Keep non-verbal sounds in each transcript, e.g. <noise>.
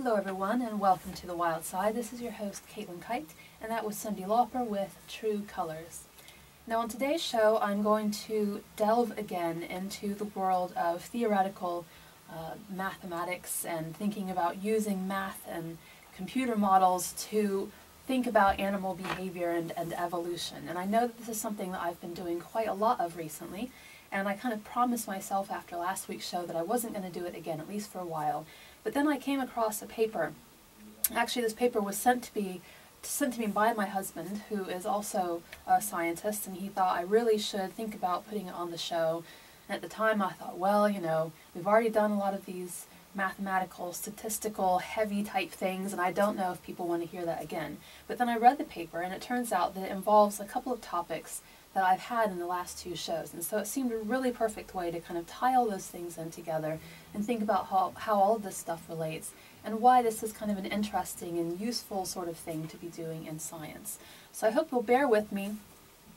Hello everyone and welcome to The Wild Side. This is your host Caitlin Kight and that was Cyndi Lauper with True Colors. Now on today's show I'm going to delve again into the world of theoretical uh, mathematics and thinking about using math and computer models to think about animal behavior and, and evolution. And I know that this is something that I've been doing quite a lot of recently and I kind of promised myself after last week's show that I wasn't going to do it again, at least for a while. But then I came across a paper. Actually, this paper was sent to me sent to me by my husband, who is also a scientist, and he thought I really should think about putting it on the show. And at the time, I thought, well, you know, we've already done a lot of these mathematical, statistical, heavy type things, and I don't know if people want to hear that again. But then I read the paper, and it turns out that it involves a couple of topics that I've had in the last two shows. And so it seemed a really perfect way to kind of tie all those things in together and think about how, how all of this stuff relates and why this is kind of an interesting and useful sort of thing to be doing in science. So I hope you'll bear with me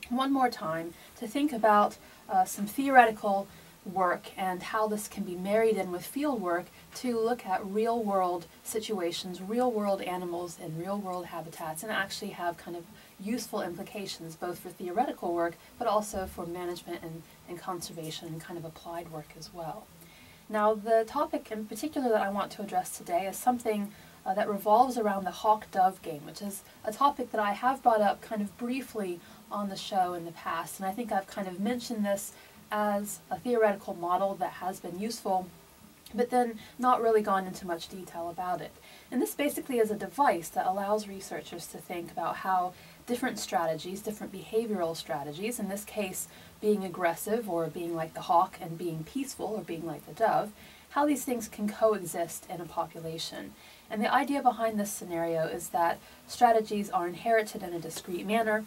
one more time to think about uh, some theoretical work and how this can be married in with field work to look at real world situations, real world animals and real world habitats and actually have kind of useful implications both for theoretical work but also for management and, and conservation and kind of applied work as well. Now the topic in particular that I want to address today is something uh, that revolves around the hawk-dove game, which is a topic that I have brought up kind of briefly on the show in the past, and I think I've kind of mentioned this as a theoretical model that has been useful, but then not really gone into much detail about it. And this basically is a device that allows researchers to think about how different strategies, different behavioral strategies, in this case being aggressive or being like the hawk and being peaceful or being like the dove, how these things can coexist in a population. And the idea behind this scenario is that strategies are inherited in a discrete manner.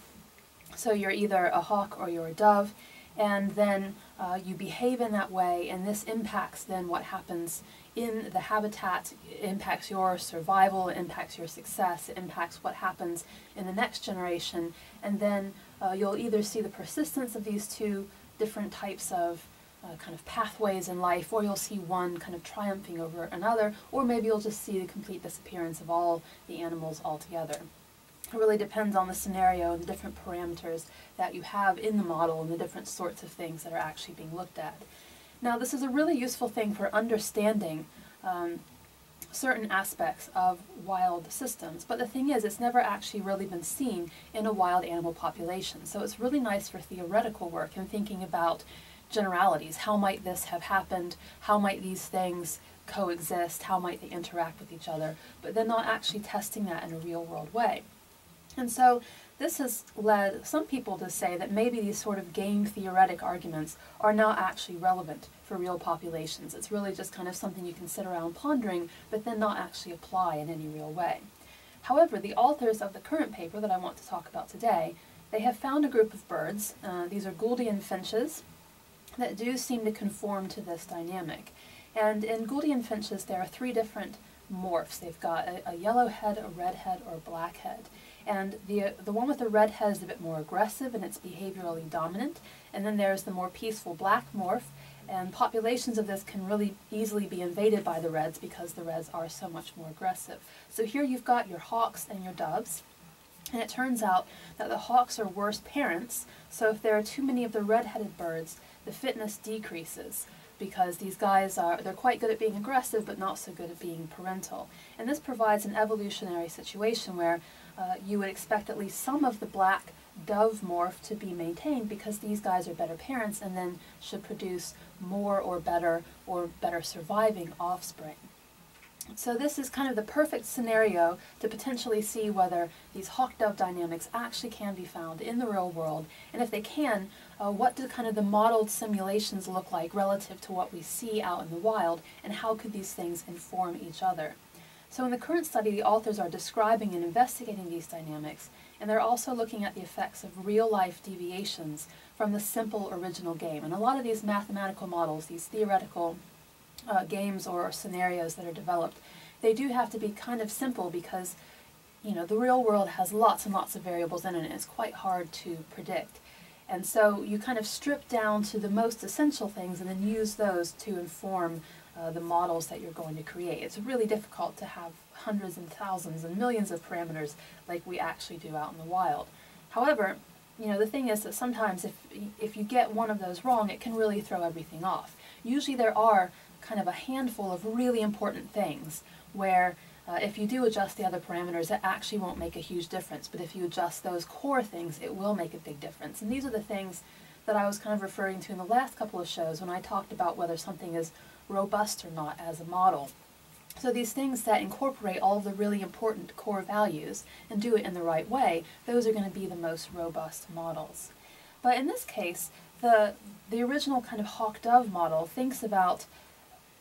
So you're either a hawk or you're a dove, and then uh, you behave in that way, and this impacts then what happens in the habitat, impacts your survival, impacts your success, impacts what happens in the next generation, and then uh, you'll either see the persistence of these two different types of uh, kind of pathways in life, or you'll see one kind of triumphing over another, or maybe you'll just see the complete disappearance of all the animals altogether. It really depends on the scenario and the different parameters that you have in the model and the different sorts of things that are actually being looked at. Now this is a really useful thing for understanding um, certain aspects of wild systems, but the thing is it's never actually really been seen in a wild animal population. So it's really nice for theoretical work and thinking about generalities. How might this have happened? How might these things coexist? How might they interact with each other? But then not actually testing that in a real world way. And so this has led some people to say that maybe these sort of game theoretic arguments are not actually relevant for real populations. It's really just kind of something you can sit around pondering, but then not actually apply in any real way. However, the authors of the current paper that I want to talk about today, they have found a group of birds, uh, these are Gouldian finches, that do seem to conform to this dynamic. And in Gouldian finches, there are three different morphs. They've got a, a yellow head, a red head, or a black head. And the, the one with the red head is a bit more aggressive and it's behaviorally dominant. And then there's the more peaceful black morph. And populations of this can really easily be invaded by the reds because the reds are so much more aggressive. So here you've got your hawks and your doves. And it turns out that the hawks are worse parents, so if there are too many of the red-headed birds, the fitness decreases because these guys are they're quite good at being aggressive but not so good at being parental. And this provides an evolutionary situation where uh, you would expect at least some of the black dove morph to be maintained because these guys are better parents and then should produce more or better or better surviving offspring. So this is kind of the perfect scenario to potentially see whether these hawk-dove dynamics actually can be found in the real world, and if they can, uh, what do kind of the modeled simulations look like relative to what we see out in the wild, and how could these things inform each other? So in the current study, the authors are describing and investigating these dynamics, and they're also looking at the effects of real-life deviations from the simple original game. And a lot of these mathematical models, these theoretical uh, games or scenarios that are developed, they do have to be kind of simple because you know the real world has lots and lots of variables in it and it's quite hard to predict. And so you kind of strip down to the most essential things and then use those to inform uh, the models that you're going to create. It's really difficult to have hundreds and thousands and millions of parameters like we actually do out in the wild. However, you know, the thing is that sometimes if, if you get one of those wrong, it can really throw everything off. Usually there are kind of a handful of really important things where uh, if you do adjust the other parameters, it actually won't make a huge difference. But if you adjust those core things, it will make a big difference. And these are the things that I was kind of referring to in the last couple of shows when I talked about whether something is robust or not as a model. So these things that incorporate all the really important core values and do it in the right way, those are going to be the most robust models. But in this case, the, the original kind of hawk-dove model thinks about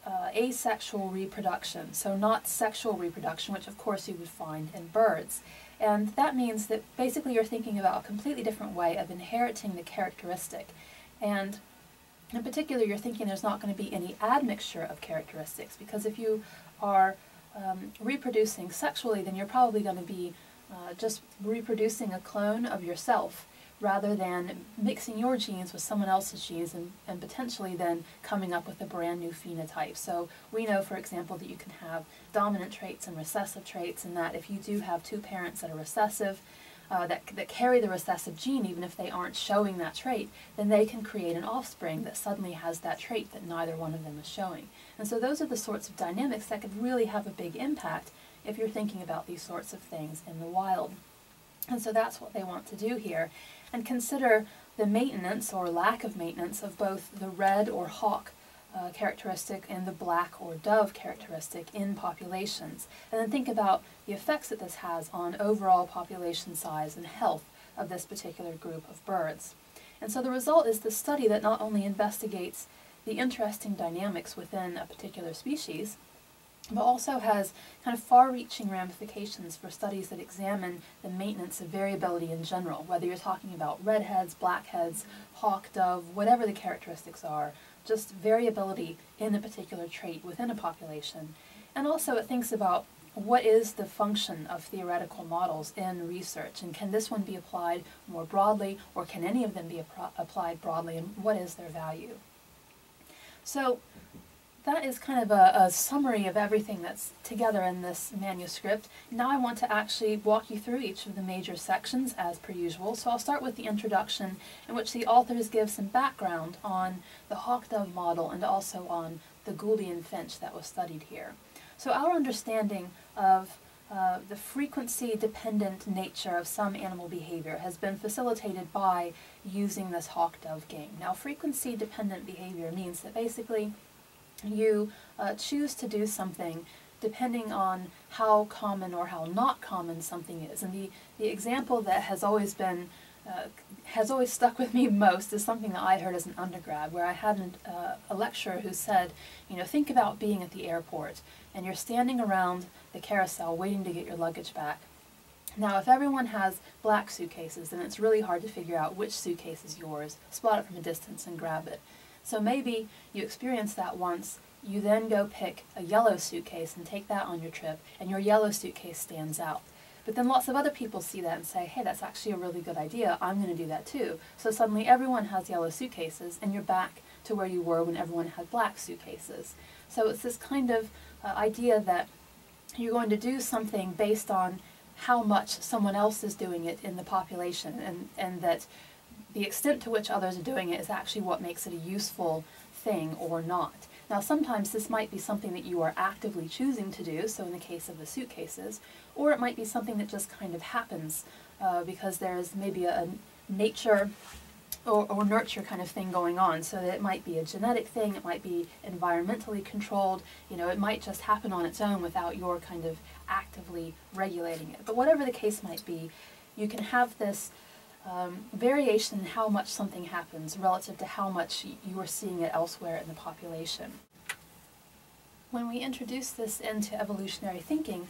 uh, asexual reproduction, so not sexual reproduction, which of course you would find in birds. And that means that basically you're thinking about a completely different way of inheriting the characteristic. And in particular, you're thinking there's not going to be any admixture of characteristics, because if you are um, reproducing sexually, then you're probably going to be uh, just reproducing a clone of yourself rather than mixing your genes with someone else's genes and, and potentially then coming up with a brand new phenotype. So we know, for example, that you can have dominant traits and recessive traits, and that if you do have two parents that are recessive, uh, that, that carry the recessive gene, even if they aren't showing that trait, then they can create an offspring that suddenly has that trait that neither one of them is showing. And so those are the sorts of dynamics that could really have a big impact if you're thinking about these sorts of things in the wild. And so that's what they want to do here. And consider the maintenance or lack of maintenance of both the red or hawk uh, characteristic and the black or dove characteristic in populations. And then think about the effects that this has on overall population size and health of this particular group of birds. And so the result is the study that not only investigates the interesting dynamics within a particular species, but also has kind of far-reaching ramifications for studies that examine the maintenance of variability in general, whether you're talking about redheads, blackheads, hawk, dove, whatever the characteristics are, just variability in a particular trait within a population. And also it thinks about what is the function of theoretical models in research, and can this one be applied more broadly, or can any of them be applied broadly, and what is their value? So that is kind of a, a, summary of everything that's together in this manuscript. Now I want to actually walk you through each of the major sections as per usual. So I'll start with the introduction in which the authors give some background on the hawk-dove model and also on the Gouldian finch that was studied here. So our understanding of uh, the frequency-dependent nature of some animal behavior has been facilitated by using this hawk-dove game. Now frequency-dependent behavior means that basically you uh, choose to do something depending on how common or how not common something is. And the, the example that has always been, uh, has always stuck with me most is something that I heard as an undergrad, where I had an, uh, a lecturer who said, you know, think about being at the airport and you're standing around the carousel waiting to get your luggage back. Now, if everyone has black suitcases, then it's really hard to figure out which suitcase is yours, spot it from a distance and grab it. So maybe you experience that once, you then go pick a yellow suitcase and take that on your trip, and your yellow suitcase stands out. But then lots of other people see that and say, hey, that's actually a really good idea, I'm going to do that too. So suddenly everyone has yellow suitcases, and you're back to where you were when everyone had black suitcases. So it's this kind of uh, idea that you're going to do something based on how much someone else is doing it in the population, and, and that the extent to which others are doing it is actually what makes it a useful thing or not. Now sometimes this might be something that you are actively choosing to do, so in the case of the suitcases, or it might be something that just kind of happens uh, because there's maybe a, a nature or, or, nurture kind of thing going on. So that it might be a genetic thing, it might be environmentally controlled, you know, it might just happen on its own without your kind of actively regulating it. But whatever the case might be, you can have this um, variation in how much something happens relative to how much you are seeing it elsewhere in the population. When we introduced this into evolutionary thinking,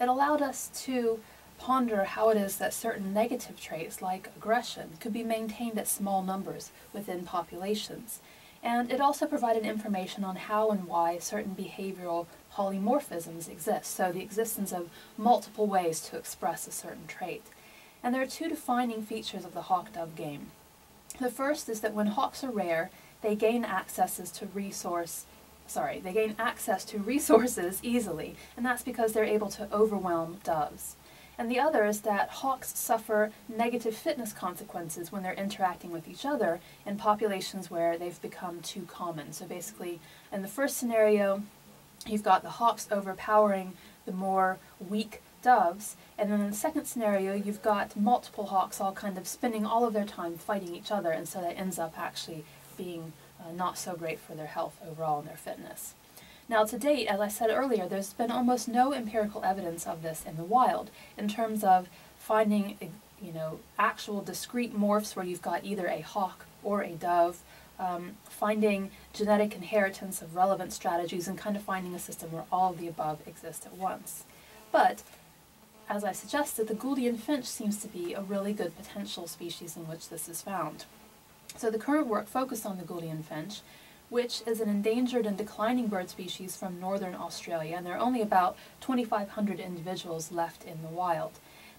it allowed us to ponder how it is that certain negative traits, like aggression, could be maintained at small numbers within populations. And it also provided information on how and why certain behavioral polymorphisms exist, so the existence of multiple ways to express a certain trait. And there are two defining features of the hawk-dove game. The first is that when hawks are rare, they gain accesses to resource sorry, they gain access to resources easily, and that's because they're able to overwhelm doves. And the other is that hawks suffer negative fitness consequences when they're interacting with each other in populations where they've become too common. So basically, in the first scenario, you've got the hawks overpowering the more weak doves, and then in the second scenario, you've got multiple hawks all kind of spending all of their time fighting each other, and so that ends up actually being uh, not so great for their health overall and their fitness. Now, to date, as I said earlier, there's been almost no empirical evidence of this in the wild in terms of finding, you know, actual discrete morphs where you've got either a hawk or a dove, um, finding genetic inheritance of relevant strategies, and kind of finding a system where all of the above exist at once. But as I suggested, the Gouldian finch seems to be a really good potential species in which this is found. So the current work focused on the Gouldian finch, which is an endangered and declining bird species from northern Australia, and there are only about 2,500 individuals left in the wild.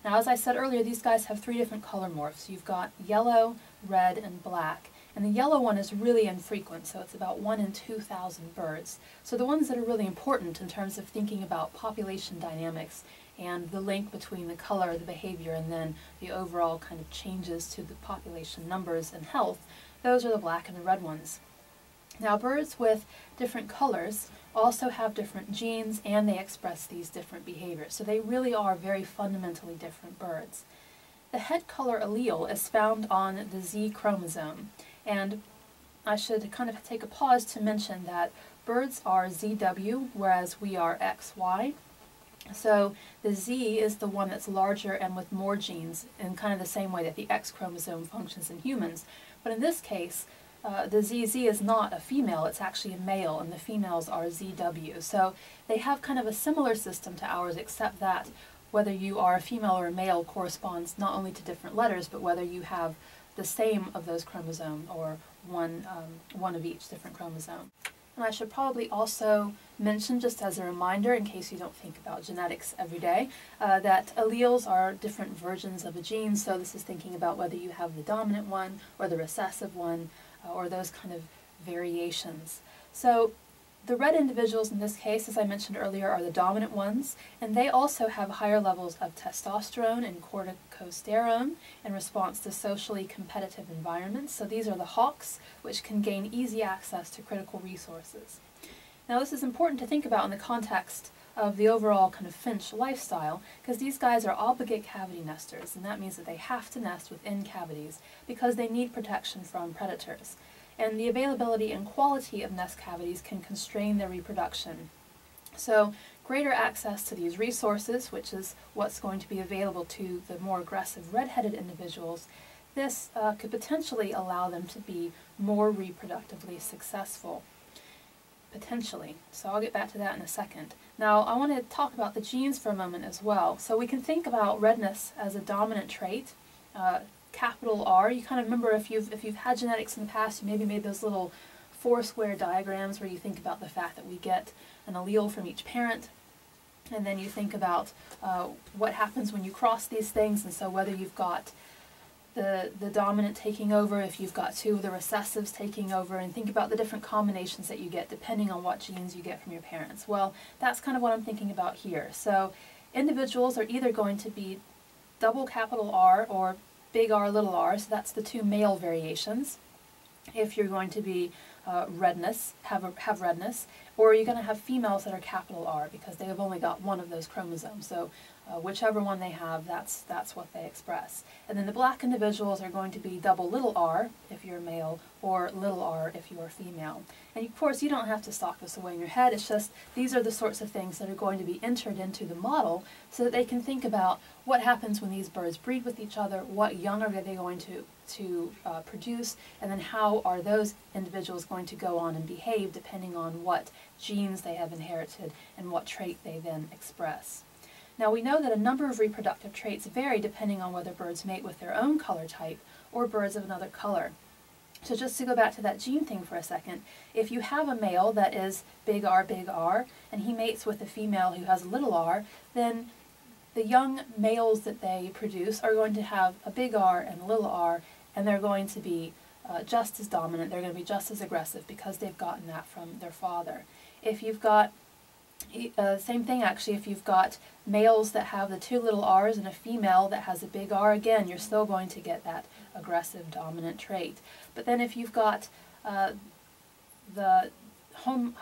Now, as I said earlier, these guys have three different color morphs. You've got yellow, red, and black. And the yellow one is really infrequent, so it's about 1 in 2,000 birds. So the ones that are really important in terms of thinking about population dynamics and the link between the color, the behavior, and then the overall kind of changes to the population numbers and health, those are the black and the red ones. Now birds with different colors also have different genes and they express these different behaviors. So they really are very fundamentally different birds. The head color allele is found on the Z chromosome and I should kind of take a pause to mention that birds are ZW whereas we are XY. So the Z is the one that's larger and with more genes in kind of the same way that the X chromosome functions in humans. But in this case, uh, the ZZ is not a female, it's actually a male, and the females are ZW. So they have kind of a similar system to ours, except that whether you are a female or a male corresponds not only to different letters, but whether you have the same of those chromosomes or one, um, one of each different chromosome. And I should probably also mention, just as a reminder, in case you don't think about genetics every day, uh, that alleles are different versions of a gene. So this is thinking about whether you have the dominant one or the recessive one uh, or those kind of variations. So the red individuals in this case, as I mentioned earlier, are the dominant ones, and they also have higher levels of testosterone and corticosterone in response to socially competitive environments. So these are the hawks, which can gain easy access to critical resources. Now this is important to think about in the context of the overall kind of finch lifestyle, because these guys are obligate cavity nesters, and that means that they have to nest within cavities because they need protection from predators and the availability and quality of nest cavities can constrain their reproduction. So greater access to these resources, which is what's going to be available to the more aggressive red-headed individuals, this uh, could potentially allow them to be more reproductively successful. Potentially. So I'll get back to that in a second. Now I want to talk about the genes for a moment as well. So we can think about redness as a dominant trait. Uh, capital R. You kind of remember if you've if you've had genetics in the past, you maybe made those little four square diagrams where you think about the fact that we get an allele from each parent, and then you think about uh, what happens when you cross these things, and so whether you've got the, the dominant taking over, if you've got two of the recessives taking over, and think about the different combinations that you get depending on what genes you get from your parents. Well, that's kind of what I'm thinking about here. So individuals are either going to be double capital R or big R, little r, so that's the two male variations. If you're going to be uh, redness, have, a, have redness, or you're going to have females that are capital R because they have only got one of those chromosomes. So uh, whichever one they have, that's, that's what they express. And then the black individuals are going to be double little r if you're male, or little r if you're female. And of course, you don't have to stock this away in your head, it's just these are the sorts of things that are going to be entered into the model so that they can think about what happens when these birds breed with each other, what young are they going to, to uh, produce, and then how are those individuals going to go on and behave depending on what genes they have inherited and what trait they then express. Now we know that a number of reproductive traits vary depending on whether birds mate with their own color type or birds of another color. So just to go back to that gene thing for a second, if you have a male that is big R, big R, and he mates with a female who has little r, then the young males that they produce are going to have a big R and a little r, and they're going to be uh, just as dominant, they're going to be just as aggressive because they've gotten that from their father. If you've got uh, same thing actually, if you've got males that have the two little r's and a female that has a big R, again, you're still going to get that aggressive dominant trait. But then if you've got uh, the home,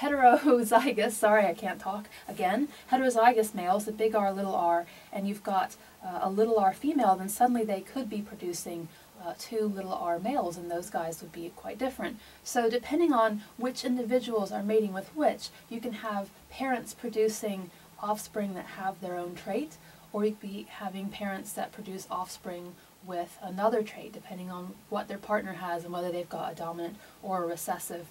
heterozygous, <laughs> sorry I can't talk again, heterozygous males, the big R, little r, and you've got uh, a little r female, then suddenly they could be producing uh, two little r males, and those guys would be quite different. So depending on which individuals are mating with which, you can have parents producing offspring that have their own trait, or you could be having parents that produce offspring with another trait, depending on what their partner has and whether they've got a dominant or a recessive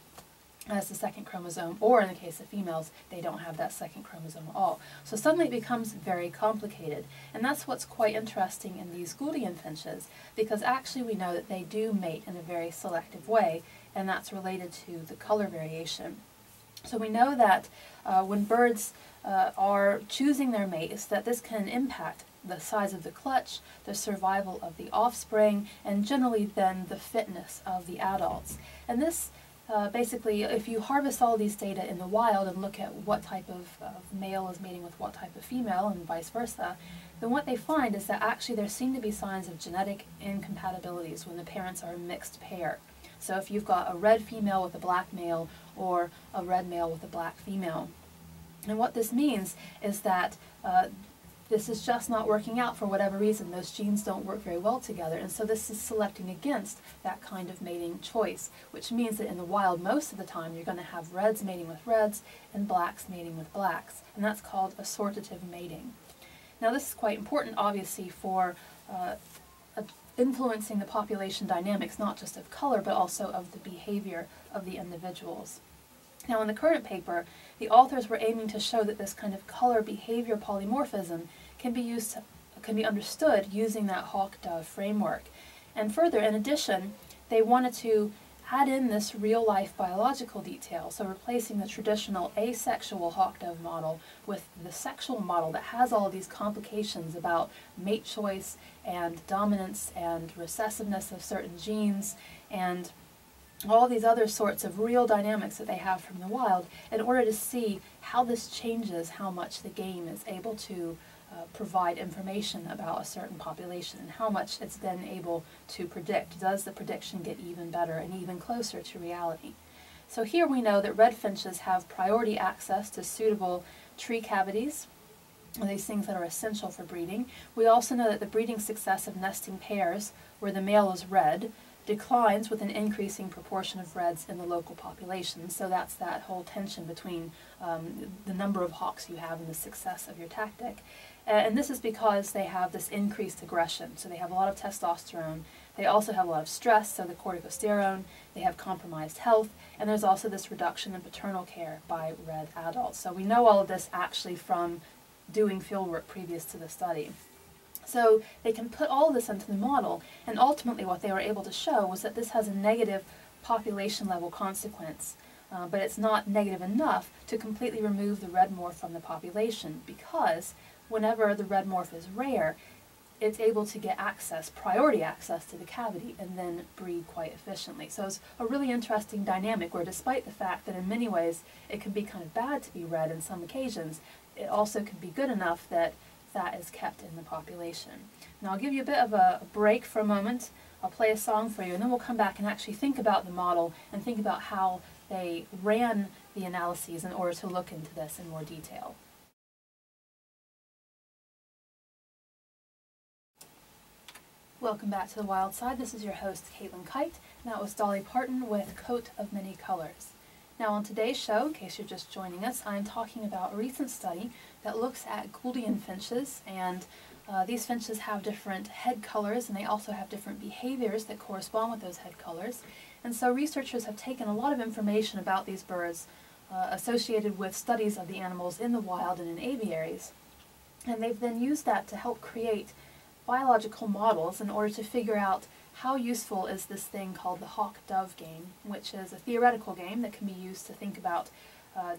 as the second chromosome, or in the case of females, they don't have that second chromosome at all. So suddenly it becomes very complicated. And that's what's quite interesting in these Gouldian finches, because actually we know that they do mate in a very selective way, and that's related to the color variation. So we know that uh, when birds uh, are choosing their mates, that this can impact the size of the clutch, the survival of the offspring, and generally then the fitness of the adults. And this uh, basically, if you harvest all these data in the wild and look at what type of, male is mating with what type of female and vice versa, then what they find is that actually there seem to be signs of genetic incompatibilities when the parents are a mixed pair. So if you've got a red female with a black male or a red male with a black female. And what this means is that uh, this is just not working out for whatever reason. Those genes don't work very well together, and so this is selecting against that kind of mating choice, which means that in the wild, most of the time, you're going to have reds mating with reds and blacks mating with blacks, and that's called assortative mating. Now, this is quite important, obviously, for uh, influencing the population dynamics, not just of color, but also of the behavior of the individuals. Now, in the current paper, the authors were aiming to show that this kind of color behavior polymorphism can be used can be understood using that hawk-dove framework. And further, in addition, they wanted to add in this real-life biological detail, so replacing the traditional asexual hawk-dove model with the sexual model that has all these complications about mate choice and dominance and recessiveness of certain genes and all these other sorts of real dynamics that they have from the wild in order to see how this changes how much the game is able to uh, provide information about a certain population and how much it's then able to predict. Does the prediction get even better and even closer to reality? So here we know that red finches have priority access to suitable tree cavities, these things that are essential for breeding. We also know that the breeding success of nesting pairs, where the male is red, declines with an increasing proportion of reds in the local population. So that's that whole tension between um, the number of hawks you have and the success of your tactic. and this is because they have this increased aggression. So they have a lot of testosterone. They also have a lot of stress, so the corticosterone. They have compromised health. And there's also this reduction in paternal care by red adults. So we know all of this actually from doing fieldwork previous to the study. So they can put all this into the model, and ultimately what they were able to show was that this has a negative population level consequence, uh, but it's not negative enough to completely remove the red morph from the population because whenever the red morph is rare, it's able to get access, priority access to the cavity and then breed quite efficiently. So it's a really interesting dynamic where despite the fact that in many ways it can be kind of bad to be red in some occasions, it also can be good enough that that is kept in the population. Now I'll give you a bit of a break for a moment. I'll play a song for you and then we'll come back and actually think about the model and think about how they ran the analyses in order to look into this in more detail. Welcome back to the Wild Side. This is your host, Caitlin Kight, and that was Dolly Parton with Coat of Many Colors. Now on today's show, in case you're just joining us, I'm talking about a recent study that looks at Gouldian finches and uh, these finches have different head colors and they also have different behaviors that correspond with those head colors. And so researchers have taken a lot of information about these birds uh, associated with studies of the animals in the wild and in aviaries. And they've then used that to help create biological models in order to figure out how useful is this thing called the hawk-dove game, which is a theoretical game that can be used to think about uh,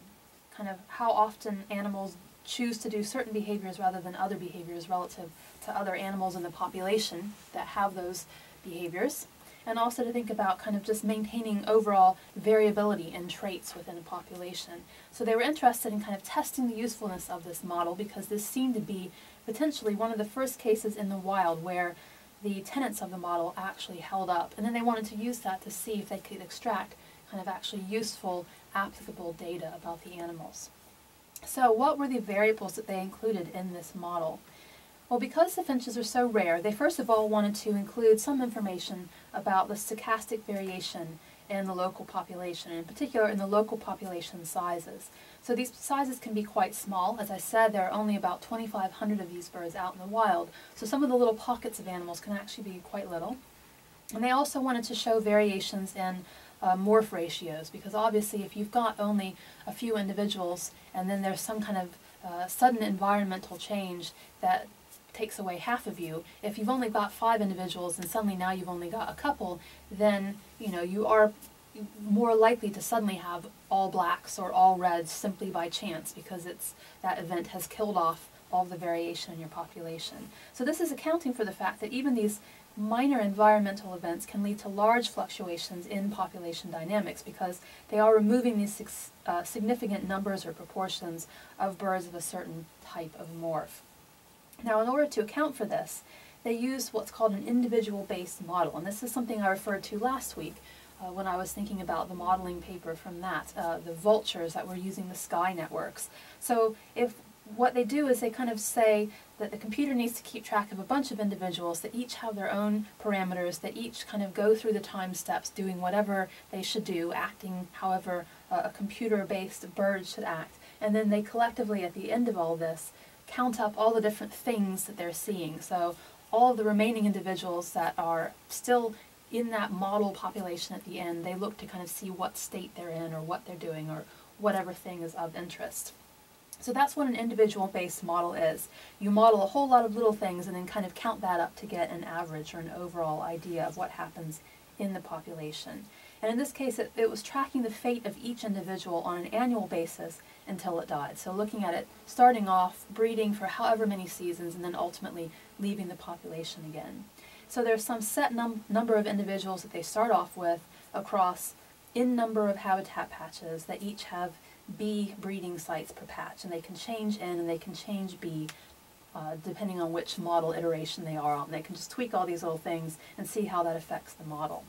kind of how often animals choose to do certain behaviors rather than other behaviors relative to other animals in the population that have those behaviors. and also to think about kind of just maintaining overall variability in traits within a population. So they were interested in kind of testing the usefulness of this model because this seemed to be potentially one of the first cases in the wild where the tenets of the model actually held up. And then they wanted to use that to see if they could extract kind of actually useful, applicable data about the animals. So what were the variables that they included in this model? Well, because the finches are so rare, they first of all wanted to include some information about the stochastic variation in the local population, in particular in the local population sizes. So these sizes can be quite small. As I said, there are only about 2,500 of these birds out in the wild, so some of the little pockets of animals can actually be quite little. And they also wanted to show variations in uh, morph ratios, because obviously if you've got only a few individuals and then there's some kind of uh, sudden environmental change that takes away half of you. If you've only got five individuals and suddenly now you've only got a couple, then you know you are more likely to suddenly have all blacks or all reds simply by chance because it's that event has killed off all the variation in your population. So this is accounting for the fact that even these minor environmental events can lead to large fluctuations in population dynamics because they are removing these uh, significant numbers or proportions of birds of a certain type of morph. Now in order to account for this, they use what's called an individual-based model, and this is something I referred to last week uh, when I was thinking about the modeling paper from that, uh, the vultures that were using the sky networks. So if what they do is they kind of say that the computer needs to keep track of a bunch of individuals that each have their own parameters, that each kind of go through the time steps doing whatever they should do, acting however uh, a computer-based bird should act, and then they collectively at the end of all this count up all the different things that they're seeing. So all of the remaining individuals that are still in that model population at the end, they look to kind of see what state they're in or what they're doing or whatever thing is of interest. So that's what an individual-based model is. You model a whole lot of little things and then kind of count that up to get an average or an overall idea of what happens in the population. And in this case, it, it was tracking the fate of each individual on an annual basis until it died. So looking at it starting off, breeding for however many seasons, and then ultimately leaving the population again. So there's some set num number of individuals that they start off with across in number of habitat patches that each have B breeding sites per patch, and they can change N and they can change B uh, depending on which model iteration they are on. They can just tweak all these little things and see how that affects the model.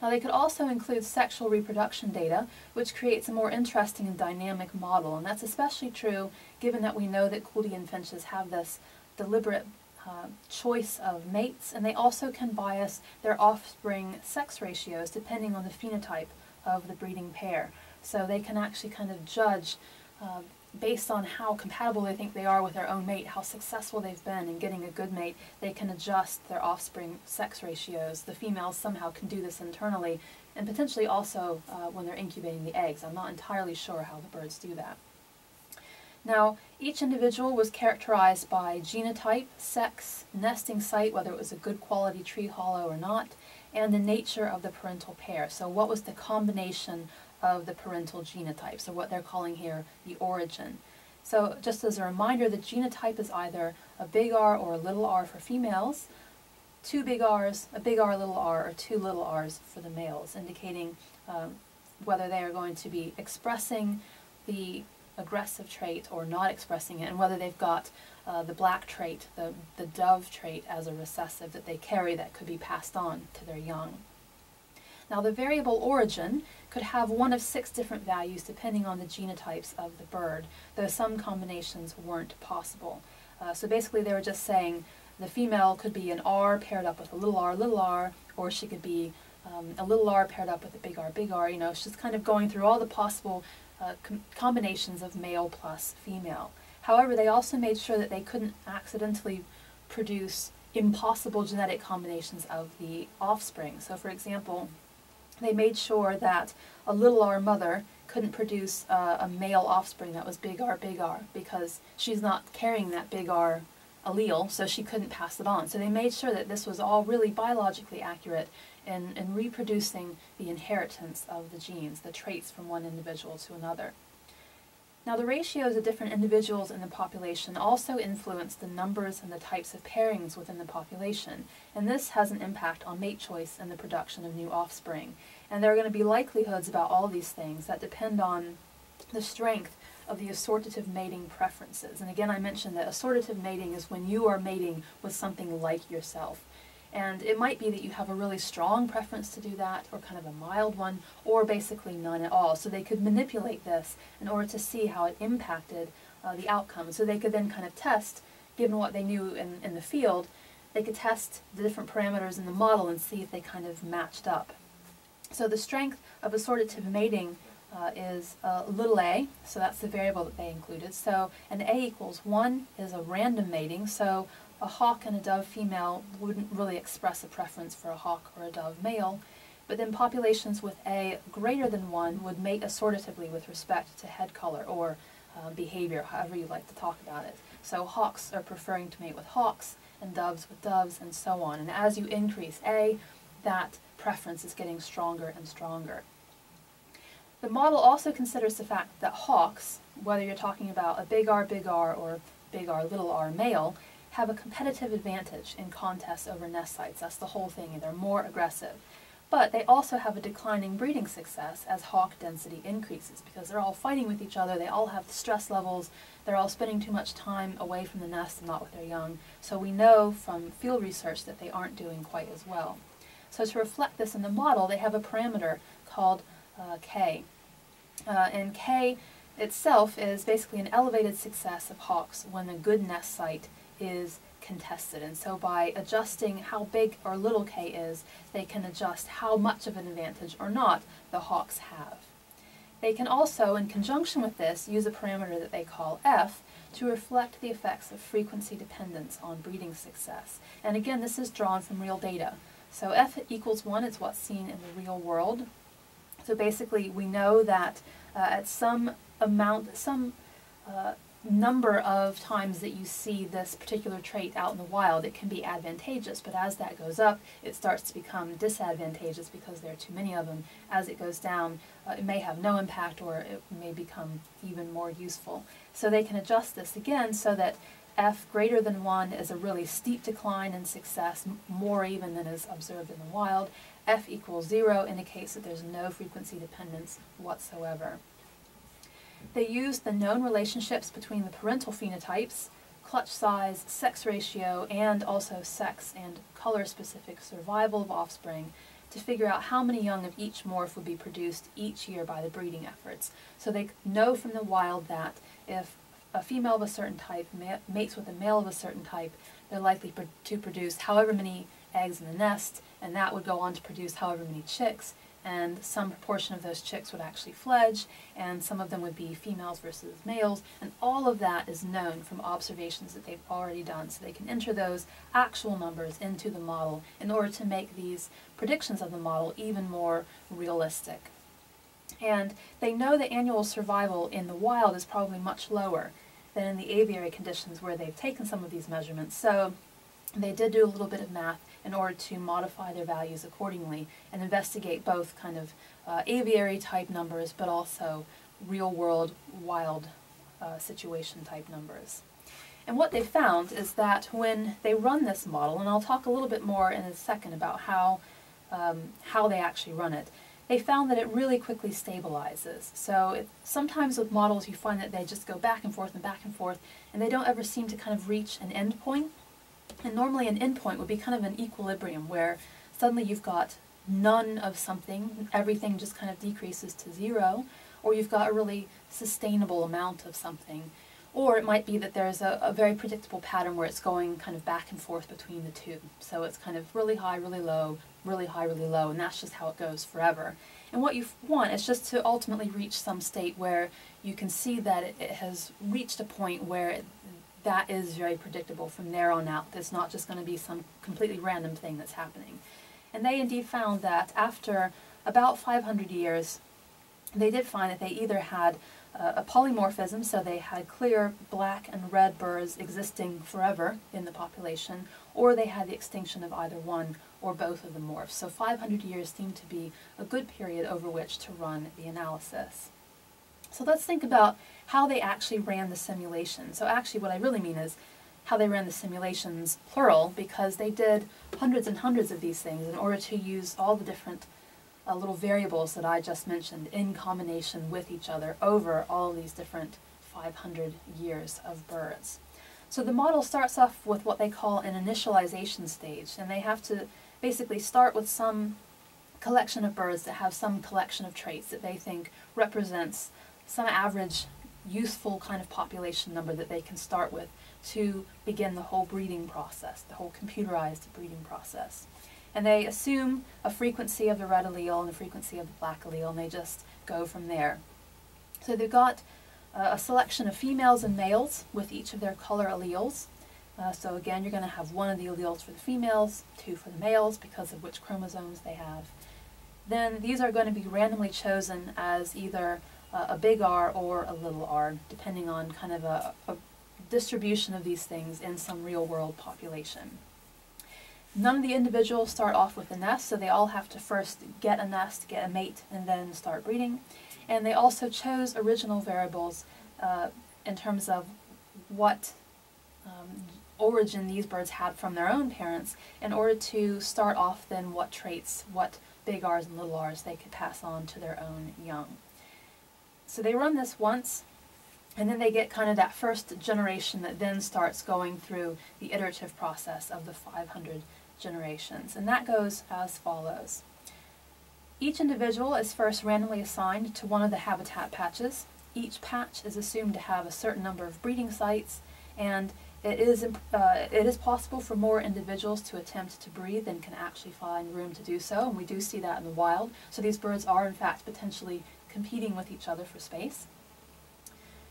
Now they could also include sexual reproduction data, which creates a more interesting and dynamic model, and that's especially true given that we know that Gouldian finches have this deliberate uh, choice of mates, and they also can bias their offspring sex ratios depending on the phenotype of the breeding pair. So they can actually kind of judge uh, based on how compatible they think they are with their own mate, how successful they've been in getting a good mate, they can adjust their offspring sex ratios. The females somehow can do this internally, and potentially also uh, when they're incubating the eggs. I'm not entirely sure how the birds do that. Now, each individual was characterized by genotype, sex, nesting site, whether it was a good quality tree hollow or not, and the nature of the parental pair. So what was the combination of the parental genotypes, or what they're calling here the origin. So just as a reminder, the genotype is either a big R or a little r for females, two big R's, a big R, little r, or two little r's for the males, indicating um, whether they are going to be expressing the aggressive trait or not expressing it, and whether they've got uh, the black trait, the, the dove trait as a recessive that they carry that could be passed on to their young. Now the variable origin could have one of six different values depending on the genotypes of the bird, though some combinations weren't possible. Uh, so basically they were just saying the female could be an R paired up with a little r, little r, or she could be um, a little r paired up with a big R, big R. You know, just kind of going through all the possible uh, com combinations of male plus female. However, they also made sure that they couldn't accidentally produce impossible genetic combinations of the offspring. So for example, they made sure that a little r mother couldn't produce uh, a male offspring that was big R, big R, because she's not carrying that big R allele, so she couldn't pass it on. So they made sure that this was all really biologically accurate in, in reproducing the inheritance of the genes, the traits from one individual to another. Now the ratios of different individuals in the population also influence the numbers and the types of pairings within the population, and this has an impact on mate choice and the production of new offspring. And there are going to be likelihoods about all these things that depend on the strength of the assortative mating preferences. And again, I mentioned that assortative mating is when you are mating with something like yourself. And it might be that you have a really strong preference to do that, or kind of a mild one, or basically none at all. So they could manipulate this in order to see how it impacted uh, the outcome. So they could then kind of test, given what they knew in, in the field, they could test the different parameters in the model and see if they kind of matched up. So the strength of assortative mating uh, is uh, little a, so that's the variable that they included. So an a equals 1 is a random mating, so a hawk and a dove female wouldn't really express a preference for a hawk or a dove male, but then populations with A greater than 1 would mate assortatively with respect to head color or uh, behavior, however you like to talk about it. So hawks are preferring to mate with hawks, and doves with doves, and so on. And as you increase A, that preference is getting stronger and stronger. The model also considers the fact that hawks, whether you're talking about a big R, big R, or big R, little r male, have a competitive advantage in contests over nest sites. That's the whole thing. They're more aggressive. But they also have a declining breeding success as hawk density increases because they're all fighting with each other. They all have stress levels. They're all spending too much time away from the nest and not with their young. So we know from field research that they aren't doing quite as well. So to reflect this in the model, they have a parameter called uh, K. Uh, and K itself is basically an elevated success of hawks when a good nest site is contested. And so by adjusting how big or little k is, they can adjust how much of an advantage or not the hawks have. They can also, in conjunction with this, use a parameter that they call f to reflect the effects of frequency dependence on breeding success. And again, this is drawn from real data. So f equals 1 is what's seen in the real world. So basically, we know that uh, at some amount, some uh, number of times that you see this particular trait out in the wild, it can be advantageous, but as that goes up, it starts to become disadvantageous because there are too many of them. As it goes down, uh, it may have no impact or it may become even more useful. So they can adjust this again so that f greater than 1 is a really steep decline in success, more even than is observed in the wild. f equals 0 indicates that there's no frequency dependence whatsoever. They used the known relationships between the parental phenotypes, clutch size, sex ratio, and also sex and color-specific survival of offspring to figure out how many young of each morph would be produced each year by the breeding efforts. So they know from the wild that if a female of a certain type mates with a male of a certain type, they're likely to produce however many eggs in the nest, and that would go on to produce however many chicks and some proportion of those chicks would actually fledge, and some of them would be females versus males, and all of that is known from observations that they've already done, so they can enter those actual numbers into the model in order to make these predictions of the model even more realistic. And they know that annual survival in the wild is probably much lower than in the aviary conditions where they've taken some of these measurements. So they did do a little bit of math in order to modify their values accordingly and investigate both kind of uh, aviary type numbers but also real world wild uh, situation type numbers. And what they found is that when they run this model, and I'll talk a little bit more in a second about how, um, how they actually run it, they found that it really quickly stabilizes. So it, sometimes with models you find that they just go back and forth and back and forth, and they don't ever seem to kind of reach an end point. And normally an endpoint would be kind of an equilibrium where suddenly you've got none of something, everything just kind of decreases to zero, or you've got a really sustainable amount of something. Or it might be that there's a, a, very predictable pattern where it's going kind of back and forth between the two. So it's kind of really high, really low, really high, really low, and that's just how it goes forever. And what you want is just to ultimately reach some state where you can see that it, it has reached a point where it, that is very predictable from there on out. It's not just going to be some completely random thing that's happening. And they indeed found that after about 500 years, they did find that they either had uh, a polymorphism, so they had clear black and red birds existing forever in the population, or they had the extinction of either one or both of the morphs. So 500 years seemed to be a good period over which to run the analysis. So let's think about how they actually ran the simulation. So actually what I really mean is how they ran the simulations, plural, because they did hundreds and hundreds of these things in order to use all the different uh, little variables that I just mentioned in combination with each other over all these different 500 years of birds. So the model starts off with what they call an initialization stage, and they have to basically start with some collection of birds that have some collection of traits that they think represents some average useful kind of population number that they can start with to begin the whole breeding process, the whole computerized breeding process. And they assume a frequency of the red allele and a frequency of the black allele, and they just go from there. So they've got uh, a selection of females and males with each of their color alleles. Uh, so again, you're going to have one of the alleles for the females, two for the males because of which chromosomes they have. Then these are going to be randomly chosen as either uh, a big R or a little r, depending on kind of a, a distribution of these things in some real world population. None of the individuals start off with a nest, so they all have to first get a nest, get a mate, and then start breeding. And they also chose original variables uh, in terms of what um, origin these birds had from their own parents in order to start off then what traits, what big R's and little R's they could pass on to their own young. So they run this once, and then they get kind of that first generation that then starts going through the iterative process of the 500 generations. And that goes as follows. Each individual is first randomly assigned to one of the habitat patches. Each patch is assumed to have a certain number of breeding sites, and it is, uh, it is possible for more individuals to attempt to breed than can actually find room to do so, and we do see that in the wild. So these birds are in fact potentially competing with each other for space.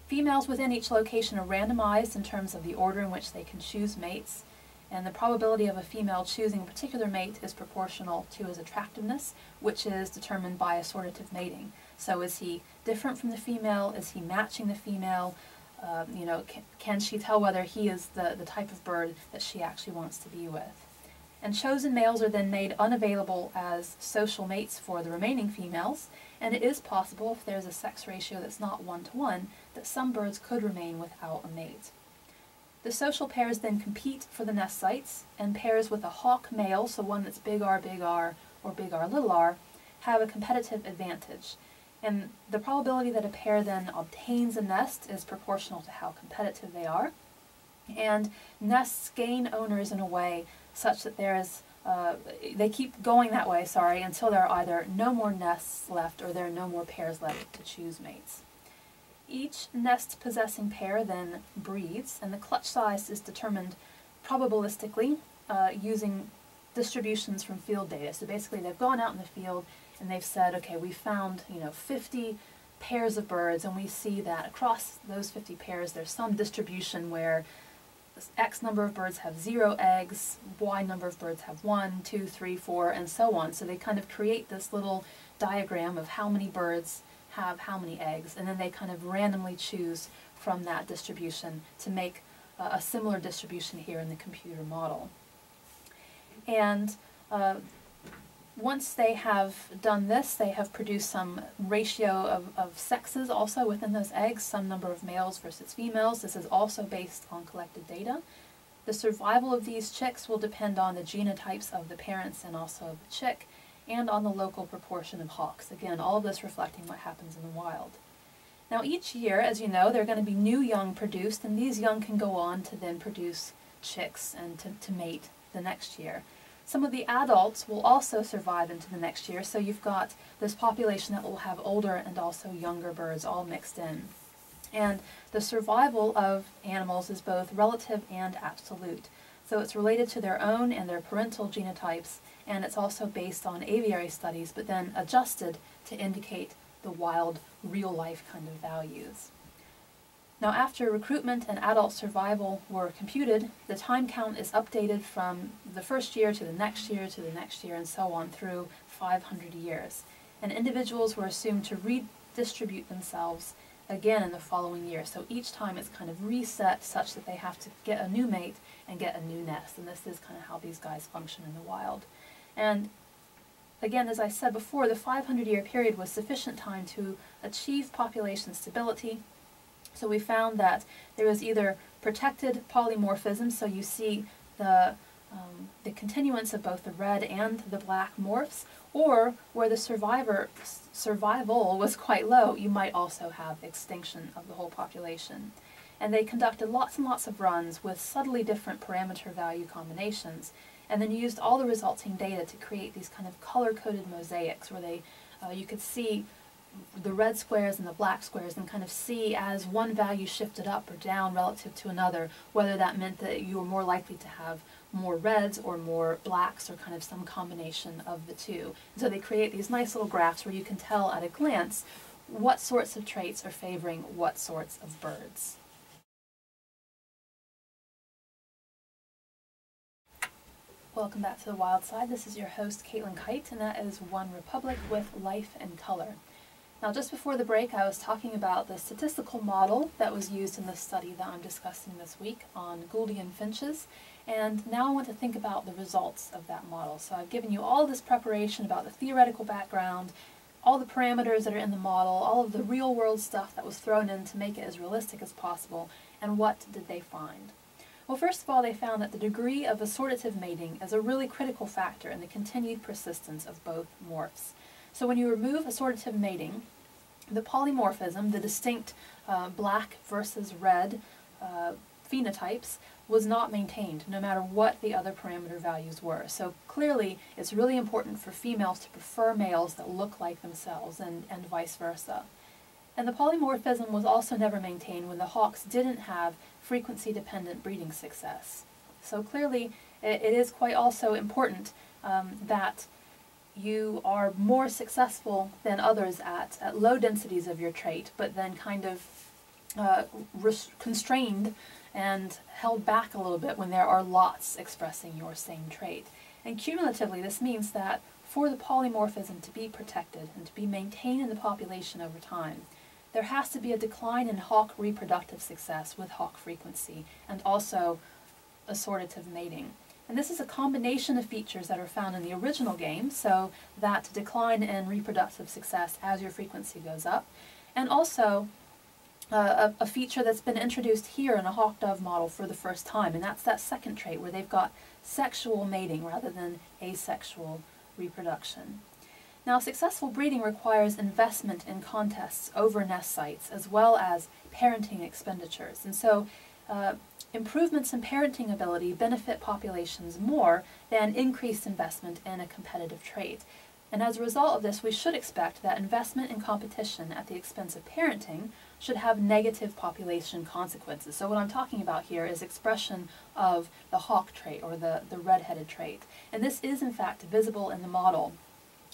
Females within each location are randomized in terms of the order in which they can choose mates, and the probability of a female choosing a particular mate is proportional to his attractiveness, which is determined by assortative mating. So is he different from the female? Is he matching the female? Um, you know, can, can she tell whether he is the, the type of bird that she actually wants to be with? And chosen males are then made unavailable as social mates for the remaining females, and it is possible, if there's a sex ratio that's not one-to-one, -one, that some birds could remain without a mate. The social pairs then compete for the nest sites, and pairs with a hawk male, so one that's big R, big R, or big R, little r, have a competitive advantage. And the probability that a pair then obtains a nest is proportional to how competitive they are. And nests gain owners in a way such that there is, uh, they keep going that way, sorry, until there are either no more nests left or there are no more pairs left to choose mates. Each nest possessing pair then breeds, and the clutch size is determined probabilistically uh, using distributions from field data. So basically they've gone out in the field and they've said, okay, we found, you know, 50 pairs of birds and we see that across those 50 pairs there's some distribution where X number of birds have zero eggs, Y number of birds have one, two, three, four, and so on. So they kind of create this little diagram of how many birds have how many eggs, and then they kind of randomly choose from that distribution to make uh, a similar distribution here in the computer model. And uh, once they have done this, they have produced some ratio of, of sexes also within those eggs, some number of males versus females. This is also based on collected data. The survival of these chicks will depend on the genotypes of the parents and also of the chick, and on the local proportion of hawks. Again, all of this reflecting what happens in the wild. Now each year, as you know, there are going to be new young produced, and these young can go on to then produce chicks and to, to mate the next year. Some of the adults will also survive into the next year, so you've got this population that will have older and also younger birds all mixed in. And the survival of animals is both relative and absolute. So it's related to their own and their parental genotypes, and it's also based on aviary studies, but then adjusted to indicate the wild, real-life kind of values. Now after recruitment and adult survival were computed, the time count is updated from the first year to the next year to the next year and so on through 500 years. And individuals were assumed to redistribute themselves again in the following year. So each time it's kind of reset such that they have to get a new mate and get a new nest. And this is kind of how these guys function in the wild. And again, as I said before, the 500 year period was sufficient time to achieve population stability. So we found that there was either protected polymorphism, so you see the, um, the continuance of both the red and the black morphs, or where the survivor survival was quite low, you might also have extinction of the whole population. And they conducted lots and lots of runs with subtly different parameter value combinations and then used all the resulting data to create these kind of color-coded mosaics where they, uh, you could see the red squares and the black squares and kind of see as one value shifted up or down relative to another, whether that meant that you were more likely to have more reds or more blacks or kind of some combination of the two. so they create these nice little graphs where you can tell at a glance what sorts of traits are favoring what sorts of birds. Welcome back to the Wild Side. This is your host, Caitlin Kight, and that is OneRepublic with Life in Color. Now, just before the break, I was talking about the statistical model that was used in the study that I'm discussing this week on Gouldian finches, and now I want to think about the results of that model. So I've given you all this preparation about the theoretical background, all the parameters that are in the model, all of the real-world stuff that was thrown in to make it as realistic as possible, and what did they find? Well, first of all, they found that the degree of assortative mating is a really critical factor in the continued persistence of both morphs. So when you remove assortative mating, the polymorphism, the distinct uh, black versus red uh, phenotypes, was not maintained, no matter what the other parameter values were. So clearly, it's really important for females to prefer males that look like themselves, and, and vice versa. And the polymorphism was also never maintained when the hawks didn't have frequency-dependent breeding success. So clearly, it, it is quite also important um, that you are more successful than others at, at low densities of your trait, but then kind of uh, constrained and held back a little bit when there are lots expressing your same trait. And cumulatively, this means that for the polymorphism to be protected and to be maintained in the population over time, there has to be a decline in hawk reproductive success with hawk frequency and also assortative mating. And this is a combination of features that are found in the original game, so that decline in reproductive success as your frequency goes up, and also uh, a, a, feature that's been introduced here in a hawk dove model for the first time, and that's that second trait where they've got sexual mating rather than asexual reproduction. Now, successful breeding requires investment in contests over nest sites as well as parenting expenditures. And so, uh, improvements in parenting ability benefit populations more than increased investment in a competitive trait. And as a result of this, we should expect that investment in competition at the expense of parenting should have negative population consequences. So what I'm talking about here is expression of the hawk trait or the, the red-headed trait. And this is in fact visible in the model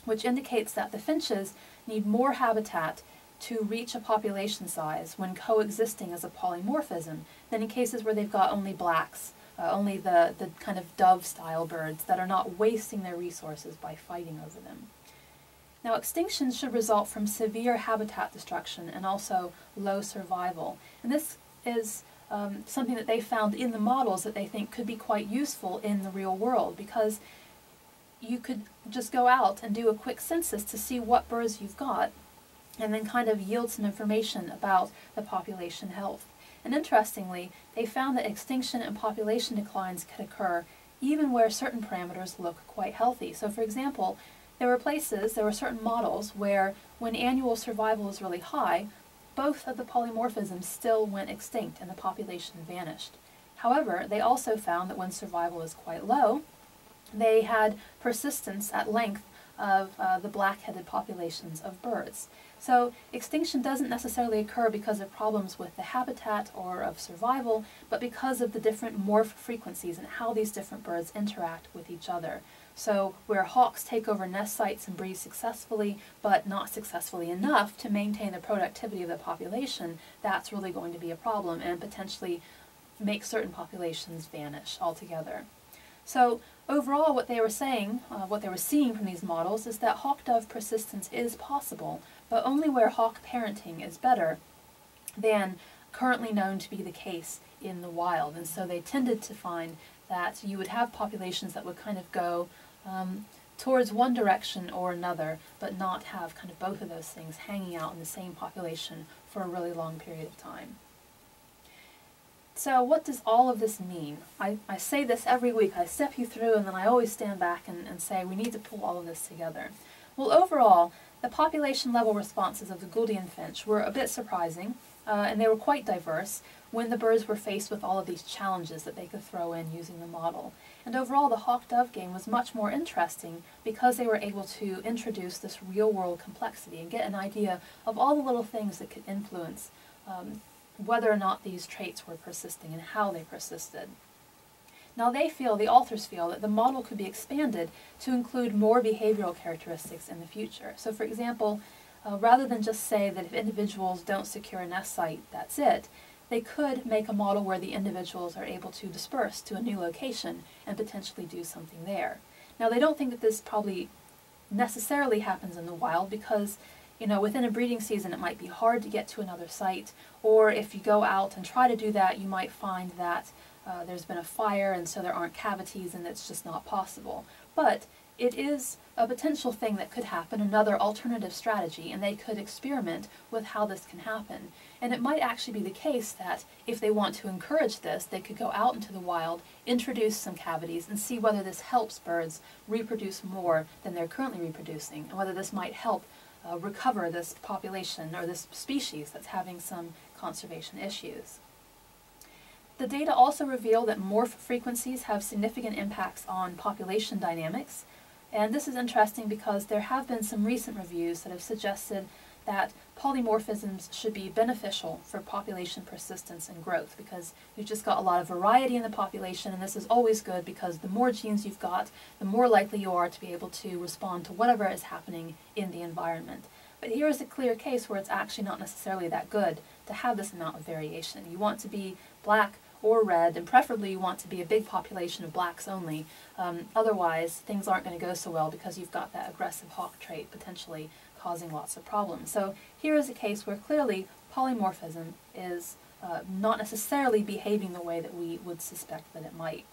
which indicates that the finches need more habitat to reach a population size when coexisting as a polymorphism than in cases where they've got only blacks, uh, only the, the kind of dove-style birds that are not wasting their resources by fighting over them. Now extinctions should result from severe habitat destruction and also low survival. And this is um, something that they found in the models that they think could be quite useful in the real world because you could just go out and do a quick census to see what birds you've got and then kind of yield some information about the population health. And interestingly, they found that extinction and population declines could occur even where certain parameters look quite healthy. So for example, there were places, there were certain models where when annual survival is really high, both of the polymorphisms still went extinct and the population vanished. However, they also found that when survival is quite low, they had persistence at length of uh, the black-headed populations of birds. So extinction doesn't necessarily occur because of problems with the habitat or of survival, but because of the different morph frequencies and how these different birds interact with each other. So where hawks take over nest sites and breed successfully, but not successfully enough to maintain the productivity of the population, that's really going to be a problem and potentially make certain populations vanish altogether. So overall what they were saying, uh, what they were seeing from these models is that hawk-dove persistence is possible, but only where hawk parenting is better than currently known to be the case in the wild. And so they tended to find that you would have populations that would kind of go um, towards one direction or another, but not have kind of both of those things hanging out in the same population for a really long period of time. So what does all of this mean? I, I say this every week. I step you through and then I always stand back and, and say we need to pull all of this together. Well, overall, the population level responses of the Gouldian finch were a bit surprising, uh, and they were quite diverse when the birds were faced with all of these challenges that they could throw in using the model. And overall, the hawk-dove game was much more interesting because they were able to introduce this real-world complexity and get an idea of all the little things that could influence um, whether or not these traits were persisting and how they persisted. Now they feel, the authors feel, that the model could be expanded to include more behavioral characteristics in the future. So for example, uh, rather than just say that if individuals don't secure a nest site, that's it, they could make a model where the individuals are able to disperse to a new location and potentially do something there. Now they don't think that this probably necessarily happens in the wild because you know, within a breeding season it might be hard to get to another site, or if you go out and try to do that, you might find that uh, there's been a fire and so there aren't cavities and it's just not possible. But it is a potential thing that could happen, another alternative strategy, and they could experiment with how this can happen. And it might actually be the case that if they want to encourage this, they could go out into the wild, introduce some cavities, and see whether this helps birds reproduce more than they're currently reproducing, and whether this might help uh, recover this population or this species that's having some conservation issues. The data also reveal that morph frequencies have significant impacts on population dynamics, and this is interesting because there have been some recent reviews that have suggested that polymorphisms should be beneficial for population persistence and growth because you've just got a lot of variety in the population and this is always good because the more genes you've got, the more likely you are to be able to respond to whatever is happening in the environment. But here is a clear case where it's actually not necessarily that good to have this amount of variation. You want to be black or red, and preferably you want to be a big population of blacks only. Um, otherwise, things aren't going to go so well because you've got that aggressive hawk trait potentially causing lots of problems. So here is a case where clearly polymorphism is uh, not necessarily behaving the way that we would suspect that it might.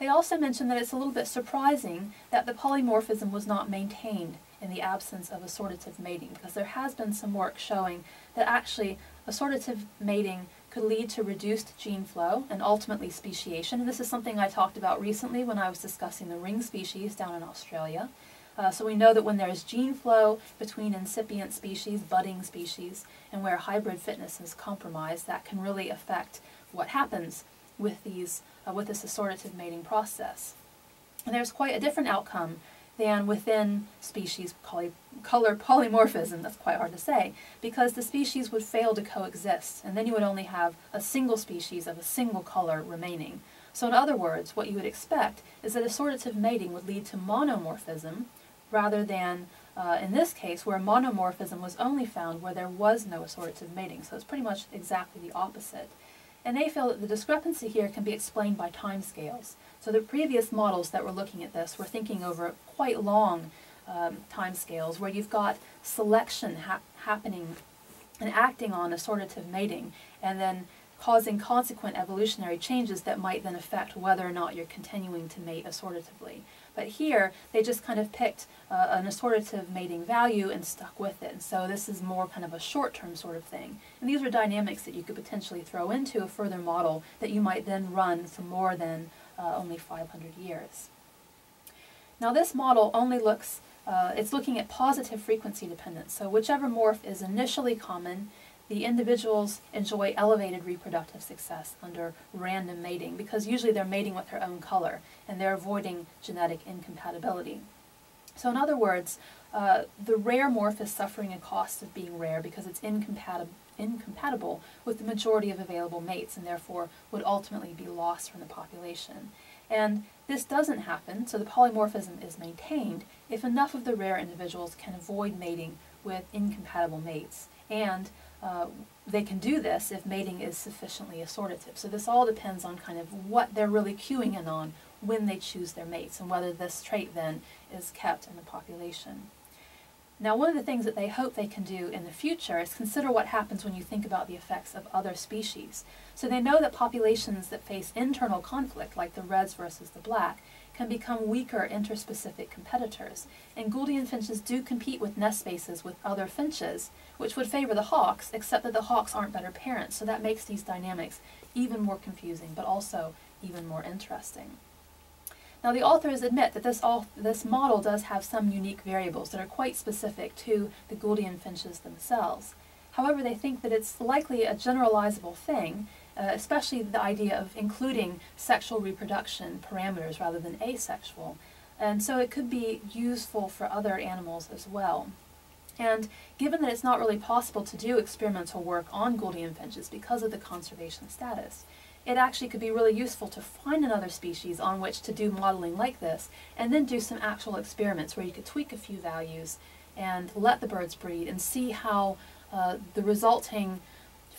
They also mention that it's a little bit surprising that the polymorphism was not maintained in the absence of assortative mating, because there has been some work showing that actually assortative mating could lead to reduced gene flow and ultimately speciation. And this is something I talked about recently when I was discussing the ring species down in Australia. Uh, so we know that when there's gene flow between incipient species, budding species, and where hybrid fitness is compromised, that can really affect what happens with these uh, with this assortative mating process. And there's quite a different outcome than within species poly color polymorphism, that's quite hard to say, because the species would fail to coexist, and then you would only have a single species of a single color remaining. So in other words, what you would expect is that assortative mating would lead to monomorphism, rather than, uh, in this case, where monomorphism was only found where there was no assortative mating. So it's pretty much exactly the opposite. And they feel that the discrepancy here can be explained by time scales. So the previous models that were looking at this were thinking over quite long um, time scales where you've got selection ha happening and acting on assortative mating and then causing consequent evolutionary changes that might then affect whether or not you're continuing to mate assortatively. But here, they just kind of picked uh, an assortative mating value and stuck with it. And so this is more kind of a short-term sort of thing. And these are dynamics that you could potentially throw into a further model that you might then run for more than uh, only 500 years. Now this model only looks, uh, it's looking at positive frequency dependence. So whichever morph is initially common the individuals enjoy elevated reproductive success under random mating because usually they're mating with their own color and they're avoiding genetic incompatibility. So in other words, uh, the rare morph is suffering a cost of being rare because it's incompatible incompatible with the majority of available mates and therefore would ultimately be lost from the population. And this doesn't happen, so the polymorphism is maintained if enough of the rare individuals can avoid mating with incompatible mates and uh, they can do this if mating is sufficiently assortative. So this all depends on kind of what they're really cueing in on when they choose their mates and whether this trait then is kept in the population. Now one of the things that they hope they can do in the future is consider what happens when you think about the effects of other species. So they know that populations that face internal conflict, like the reds versus the black, can become weaker interspecific competitors, and Gouldian finches do compete with nest spaces with other finches, which would favor the hawks, except that the hawks aren't better parents, so that makes these dynamics even more confusing, but also even more interesting. Now the authors admit that this, this model does have some unique variables that are quite specific to the Gouldian finches themselves. However, they think that it's likely a generalizable thing, uh, especially the idea of including sexual reproduction parameters rather than asexual. And so it could be useful for other animals as well. And given that it's not really possible to do experimental work on Gouldian finches because of the conservation status, it actually could be really useful to find another species on which to do modeling like this, and then do some actual experiments where you could tweak a few values and let the birds breed and see how uh, the resulting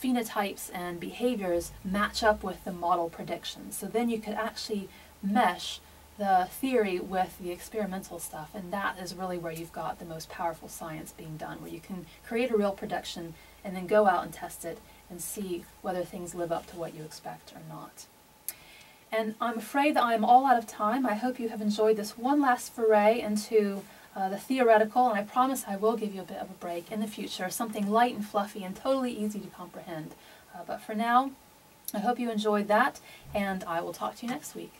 phenotypes and behaviors match up with the model predictions. So then you could actually mesh the theory with the experimental stuff, and that is really where you've got the most powerful science being done, where you can create a real prediction and then go out and test it and see whether things live up to what you expect or not. And I'm afraid that I'm all out of time. I hope you have enjoyed this one last foray into uh, the theoretical, and I promise I will give you a bit of a break in the future, something light and fluffy and totally easy to comprehend. Uh, but for now, I hope you enjoyed that, and I will talk to you next week.